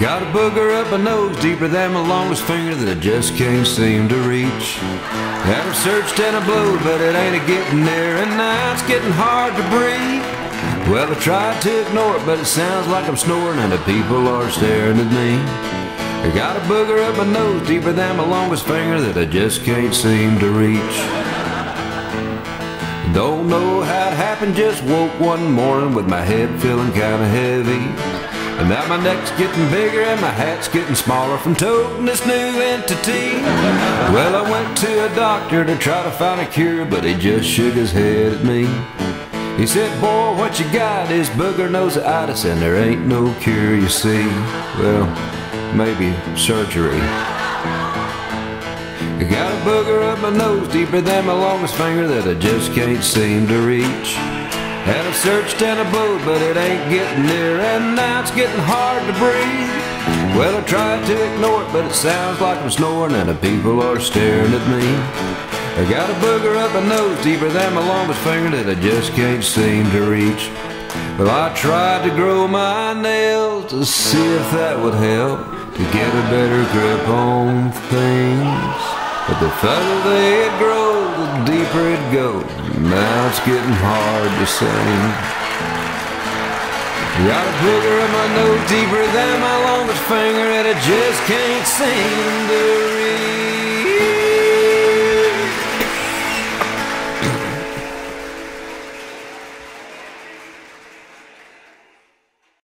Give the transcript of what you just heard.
Got a booger up my nose deeper than my longest finger that I just can't seem to reach. I've searched and I blowed, but it ain't a getting there, and now it's getting hard to breathe. Well, I tried to ignore it, but it sounds like I'm snoring, and the people are staring at me. I got a booger up my nose deeper than my longest finger that I just can't seem to reach. Don't know how it happened, just woke one morning with my head feeling kinda heavy. And now my neck's getting bigger and my hat's getting smaller from toting this new entity. Well, I went to a doctor to try to find a cure, but he just shook his head at me. He said, boy, what you got is booger noseitis and there ain't no cure, you see. Well, maybe surgery. I got a booger up my nose deeper than my longest finger that I just can't seem to reach. Had a searched and a blowed, but it ain't getting there, and now it's getting hard to breathe. Well, I tried to ignore it, but it sounds like I'm snoring, and the people are staring at me. I got a booger up my nose deeper than my longest finger that I just can't seem to reach. Well, I tried to grow my nails to see if that would help to get a better grip on things. But the further they grow, it goes. Now it's getting hard to sing. Got a booger in my nose deeper than my longest finger, and I just can't seem to.